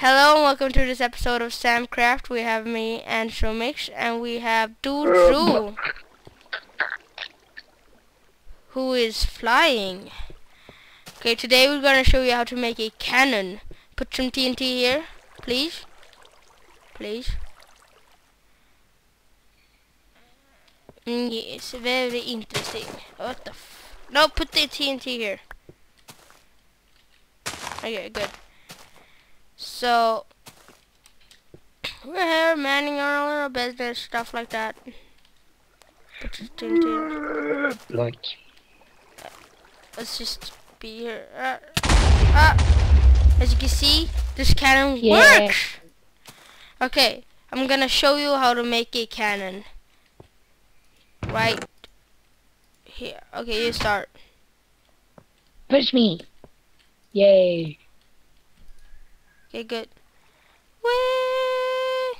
Hello and welcome to this episode of Sampcraft. We have me and Showmix and we have Dude Drew who is flying. Okay, today we're gonna show you how to make a cannon. Put some TNT here, please. Please. Mm, yes, very interesting. What the f- No, put the TNT here. Okay, good. So, we're here manning our little business, stuff like that. Put the TNT. Like, Let's just be here. Uh, uh, as you can see, this cannon Yeah. works. Okay, I'm gonna show you how to make a cannon. Right here. Okay, you start. push me. Yay. Okay, good. Whee!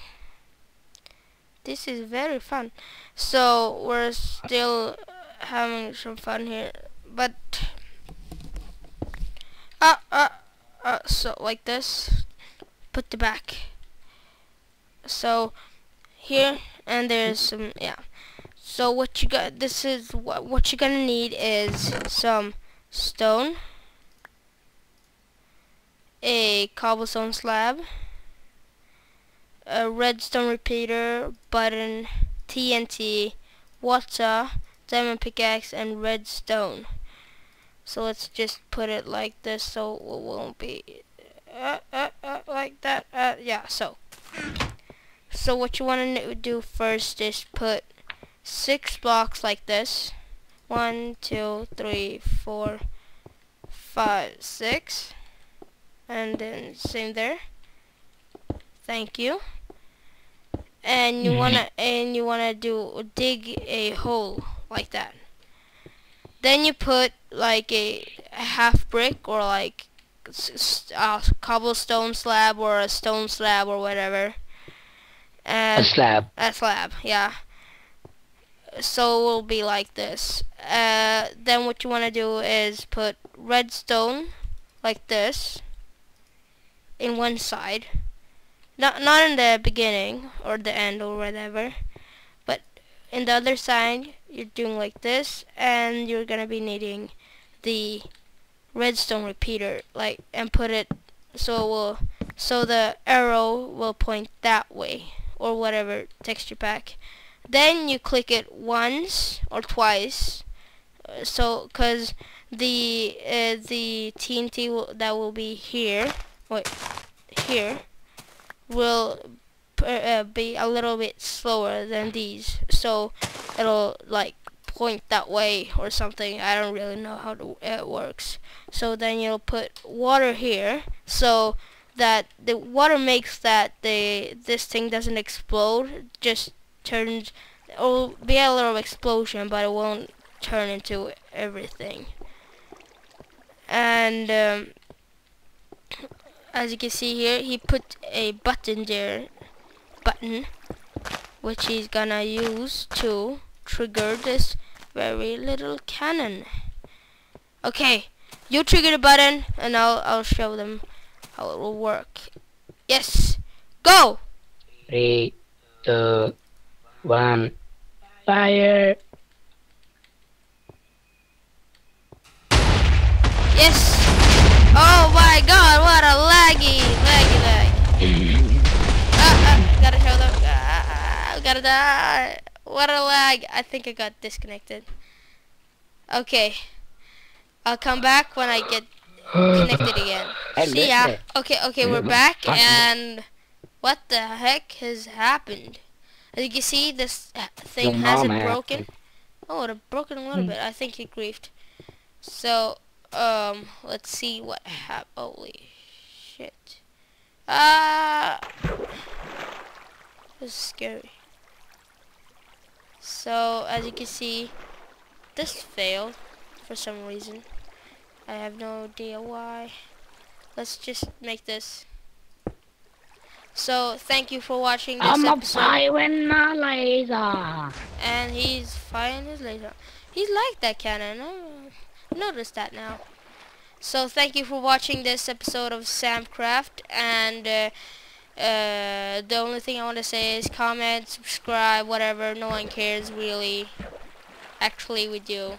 This is very fun. So we're still having some fun here, but uh, uh, uh, so like this. Put the back. So here and there's some yeah. So what you got? This is what what you're gonna need is some stone a cobblestone slab, a redstone repeater, button, TNT, water, diamond pickaxe, and redstone. So let's just put it like this so it won't be uh, uh, uh, like that. Uh, yeah, so. So what you want to do first is put six blocks like this. One, two, three, four, five, six and then same there thank you and you wanna and you wanna do dig a hole like that then you put like a, a half brick or like a cobblestone slab or a stone slab or whatever A slab. a slab, yeah. So it will be like this. Uh, then what you want to do is put redstone, like this, in one side. Not not in the beginning or the end or whatever, but in the other side you're doing like this, and you're gonna be needing the redstone repeater, like, and put it so it will so the arrow will point that way or whatever texture pack. Then you click it once or twice, so because the uh, the TNT will, that will be here, wait, here, will uh, be a little bit slower than these, so it'll like point that way or something. I don't really know how to, it works. So then you'll put water here, so that the water makes that the this thing doesn't explode just turns it'll be a little explosion but it won't turn into everything and um, as you can see here he put a button there button which he's gonna use to trigger this very little cannon okay you trigger the button and I'll I'll show them how it will work. Yes, go! Three, two, one. Fire. Yes! Oh my god, what a laggy, laggy lag. Ah, ah, gotta show them. Ah, gotta die. What a lag. I think I got disconnected. Okay. I'll come back when I get connected again. See ya. Okay, okay, we're back and what the heck has happened? As you can see, this uh, thing hasn't broken. Oh, it broken a little Hmm. bit. I think it griefed. So, um, let's see what hap- Holy shit. Ah! this is scary. So, as you can see, this failed for some reason. I have no idea why. Let's just make this. So, thank you for watching this I'm episode. firing my laser. And he's firing his laser. He's like that cannon. Noticed that now. So thank you for watching this episode of Sampcraft and uh, uh, the only thing I want to say is comment, subscribe, whatever. No one cares really. Actually, we do.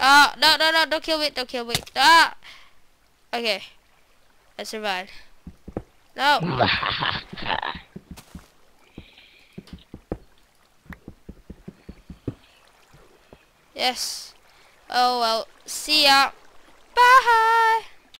Ah, no, no, no! Don't kill me! Don't kill me! Ah. Okay, I survived. No. Yes. Oh well. See ya. Bye.